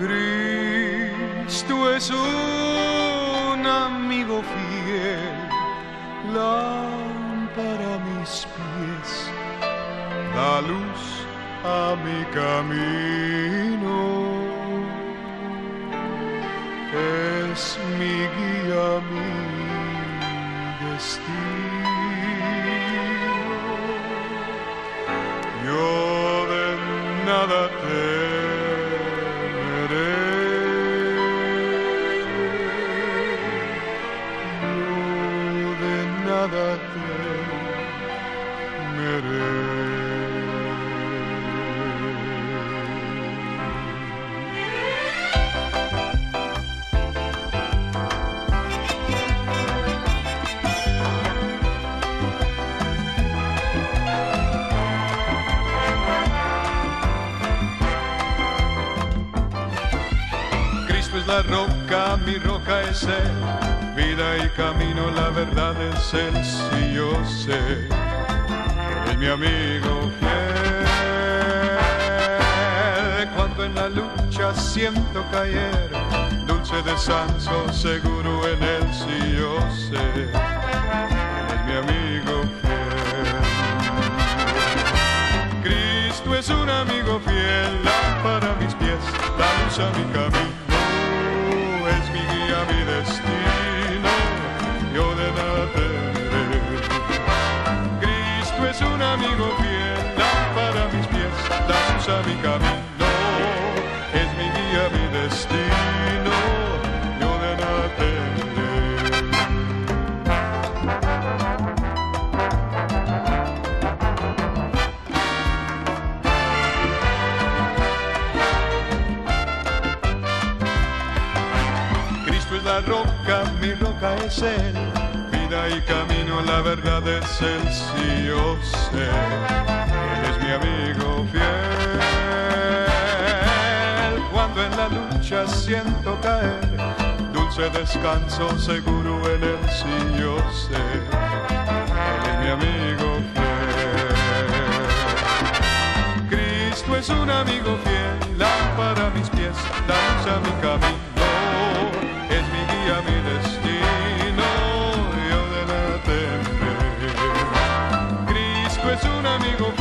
Cristo es un amigo fiel, lámpara mis pies, la luz a mi camino. Es mi guía, mi destino. Yo de nada temeré. La roca, mi roca es Él. Vida y camino, la verdad es Él, si yo sé. Es mi amigo fiel. Cuando en la lucha siento caer, dulce descanso, seguro en Él, si yo sé. Es mi amigo fiel. Cristo es un amigo fiel, lámpara a mis pies, la luz a mi camino, destino, yo de. Cristo es la roca, mi roca es Él. Vida y camino, la verdad es Él, si yo sé. Él es mi amigo fiel. La lucha siento caer, dulce descanso, seguro en Él, si yo sé. Es mi amigo fiel. Cristo es un amigo fiel, lámpara mis pies, la luz a mi camino, es mi guía, mi destino, yo de nada temeré. Cristo es un amigo fiel,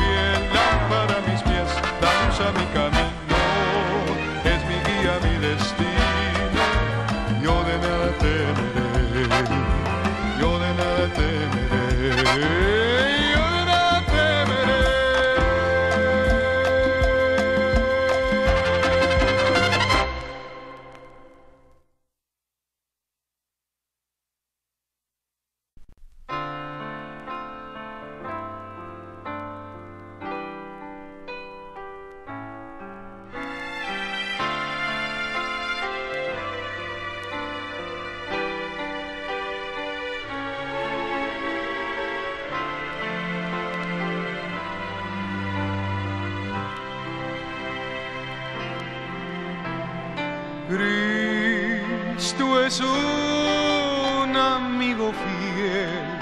Cristo es un amigo fiel,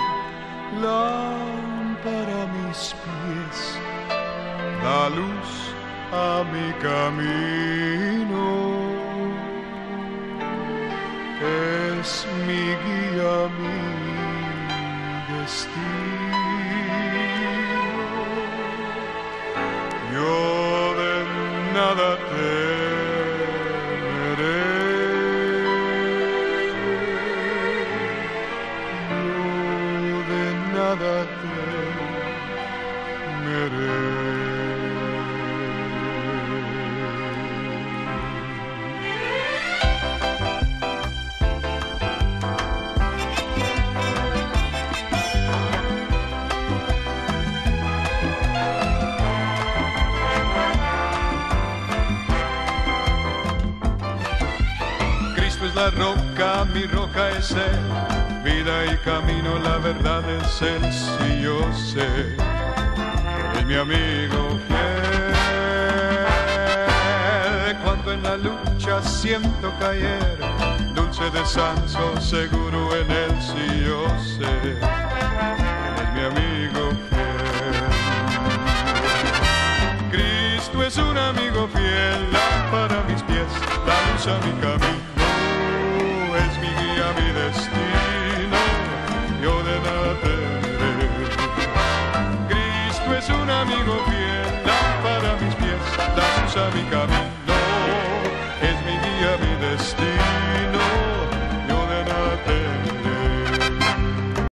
lámpara mis pies, la luz a mi camino. Es mi guía, mi destino. Yo de nada temeré. De nada temeré. Cristo es la roca, mi roca es Él. Vida y camino, la verdad es Él, si yo sé. Es mi amigo fiel. Cuando en la lucha siento caer, dulce descanso, seguro en Él, si yo sé. Es mi amigo fiel. Cristo es un amigo fiel, lámpara a mis pies, la luz a mi camino. Es mi guía, mi destino, amigo